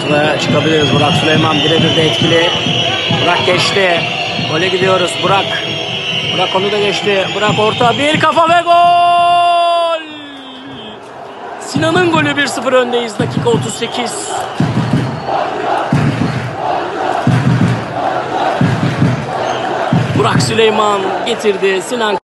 kontraya çıkabiliriz. Burak Süleyman birebir de etkili. Burak geçti. Gole gidiyoruz. Burak. Burak onu da geçti. Burak orta. Bir kafa ve gol! Sinan'ın golü 1-0 öndeyiz. Dakika 38. Burak Süleyman getirdi. Sinan